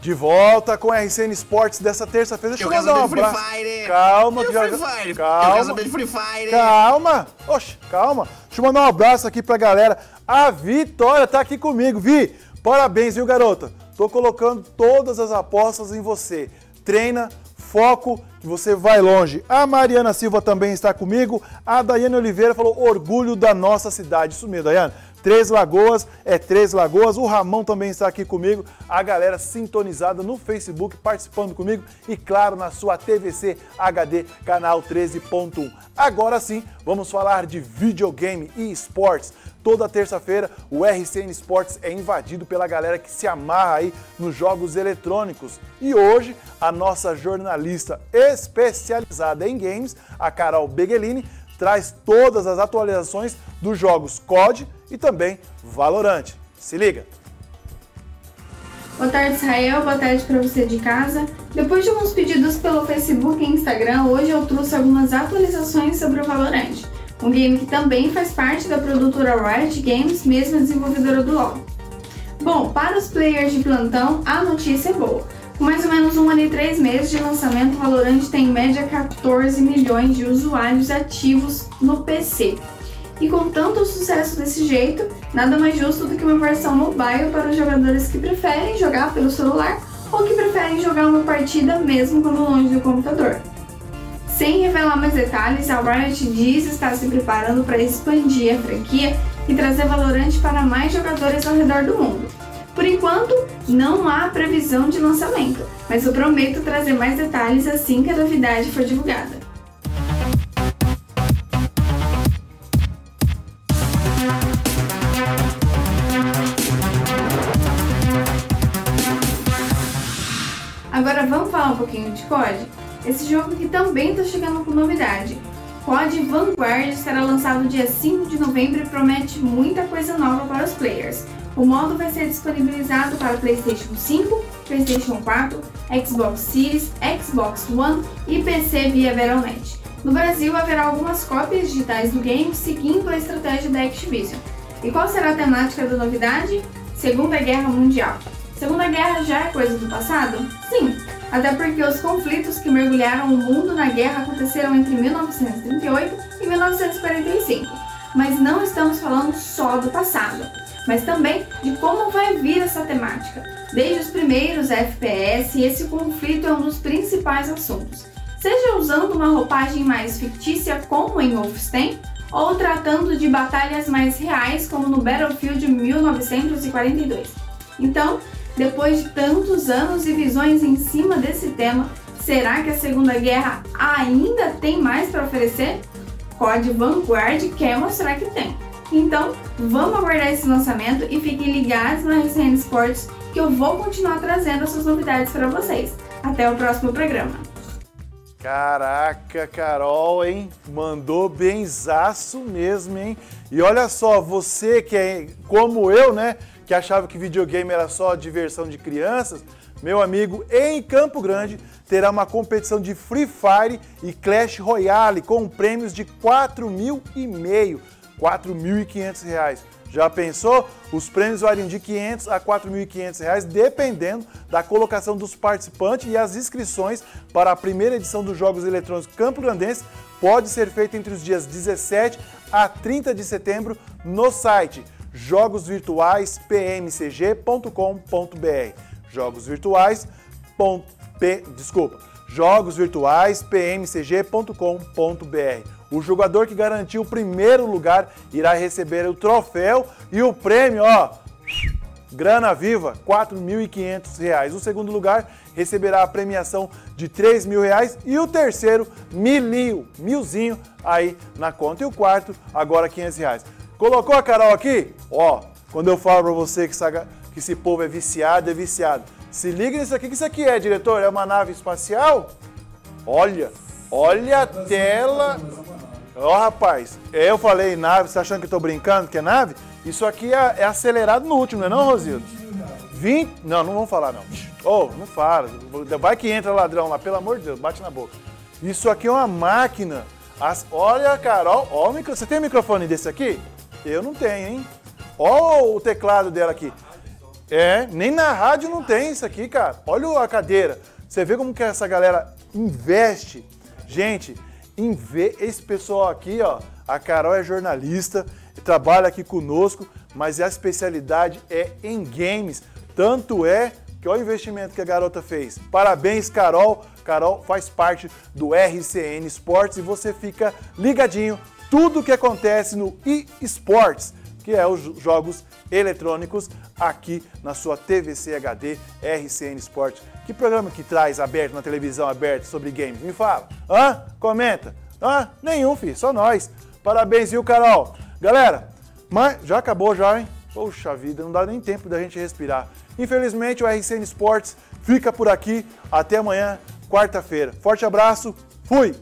De volta com a RCN Esportes dessa terça-feira. Deixa eu, eu mandar um abraço. Fire. Calma, que já... Free Fire. Calma. Eu quero saber de Free Fire. Calma. Oxe, calma. Deixa eu mandar um abraço aqui pra galera. A Vitória tá aqui comigo. Vi, parabéns, viu, garota? Tô colocando todas as apostas em você. Treina, foco, que você vai longe. A Mariana Silva também está comigo. A Daiane Oliveira falou orgulho da nossa cidade. Isso mesmo, Daiane. Três Lagoas é Três Lagoas. O Ramon também está aqui comigo. A galera sintonizada no Facebook, participando comigo. E claro, na sua TVC HD, canal 13.1. Agora sim, vamos falar de videogame e esportes. Toda terça-feira, o RCN Esportes é invadido pela galera que se amarra aí nos jogos eletrônicos. E hoje, a nossa jornalista especializada em games, a Carol Begelini, traz todas as atualizações dos jogos COD e também Valorant. Se liga! Boa tarde, Israel. Boa tarde para você de casa. Depois de alguns pedidos pelo Facebook e Instagram, hoje eu trouxe algumas atualizações sobre o Valorant, um game que também faz parte da produtora Riot Games, mesma desenvolvedora do LoL. Bom, para os players de plantão, a notícia é boa. Com mais ou menos um ano e três meses de lançamento, o Valorant tem em média 14 milhões de usuários ativos no PC. E com tanto sucesso desse jeito, nada mais justo do que uma versão mobile para os jogadores que preferem jogar pelo celular ou que preferem jogar uma partida mesmo quando longe do computador. Sem revelar mais detalhes, a Riot diz estar se preparando para expandir a franquia e trazer Valorant para mais jogadores ao redor do mundo. Por enquanto, não há previsão de lançamento, mas eu prometo trazer mais detalhes assim que a novidade for divulgada. Vamos falar um pouquinho de COD? Esse jogo que também está chegando com novidade. COD Vanguard estará lançado dia 5 de novembro e promete muita coisa nova para os players. O modo vai ser disponibilizado para PlayStation 5, PlayStation 4, Xbox Series, Xbox One e PC via Veronet. No Brasil haverá algumas cópias digitais do game seguindo a estratégia da Activision. E qual será a temática da novidade? Segunda Guerra Mundial. Segunda Guerra já é coisa do passado? Sim, até porque os conflitos que mergulharam o mundo na guerra aconteceram entre 1938 e 1945. Mas não estamos falando só do passado, mas também de como vai vir essa temática. Desde os primeiros FPS, esse conflito é um dos principais assuntos. Seja usando uma roupagem mais fictícia, como em Wolfenstein, ou tratando de batalhas mais reais, como no Battlefield 1942. Então, depois de tantos anos e visões em cima desse tema, será que a Segunda Guerra ainda tem mais para oferecer? COD Vanguard quer mostrar que tem. Então, vamos aguardar esse lançamento e fiquem ligados na RCN Sports que eu vou continuar trazendo essas novidades para vocês. Até o próximo programa. Caraca, Carol, hein? Mandou benzaço mesmo, hein? E olha só, você que é como eu, né? Que achava que videogame era só diversão de crianças, meu amigo, em Campo Grande terá uma competição de Free Fire e Clash Royale com prêmios de 4 mil e meio, 4.500 reais. Já pensou? Os prêmios variam de 500 a 4.500 reais, dependendo da colocação dos participantes e as inscrições para a primeira edição dos Jogos Eletrônicos Campo Grandense pode ser feita entre os dias 17 a 30 de setembro no site jogosvirtuaispmcg.com.br. Jogos virtuais. P, desculpa, jogosvirtuaispmcg.com.br. O jogador que garantiu o primeiro lugar irá receber o troféu e o prêmio, ó, grana viva, R$ 4.500. O segundo lugar receberá a premiação de R$ 3.000 e o terceiro, milinho, milzinho aí na conta. E o quarto, agora 500 reais. Colocou a Carol aqui? Ó, quando eu falo pra você que, que esse povo é viciado, é viciado. Se liga nisso aqui, que isso aqui é, diretor? É uma nave espacial? Olha, olha a tela. Ó, rapaz, eu falei nave, você tá achando que eu tô brincando que é nave? Isso aqui é, é acelerado no último, não é não, Rosildo? 20... Não, não vamos falar não. Oh, não fala. Vai que entra ladrão lá, pelo amor de Deus, bate na boca. Isso aqui é uma máquina. As... Olha, Carol, ó, você tem um microfone desse aqui? Eu não tenho, hein? Ó o teclado dela aqui. É, nem na rádio não tem isso aqui, cara. Olha a cadeira. Você vê como que essa galera investe. Gente, inve... esse pessoal aqui, ó, a Carol é jornalista, trabalha aqui conosco, mas a especialidade é em games. Tanto é que olha o investimento que a garota fez. Parabéns, Carol. Carol faz parte do RCN Esportes e você fica ligadinho tudo o que acontece no eSports, que é os jogos eletrônicos aqui na sua TVC HD RCN Esportes. Que programa que traz aberto na televisão aberta sobre games? Me fala. Hã? Comenta. Hã? Nenhum, filho. Só nós. Parabéns, viu, Carol? Galera, mas já acabou já, hein? Poxa vida, não dá nem tempo da gente respirar. Infelizmente, o RCN Esportes fica por aqui. Até amanhã, quarta-feira. Forte abraço, fui!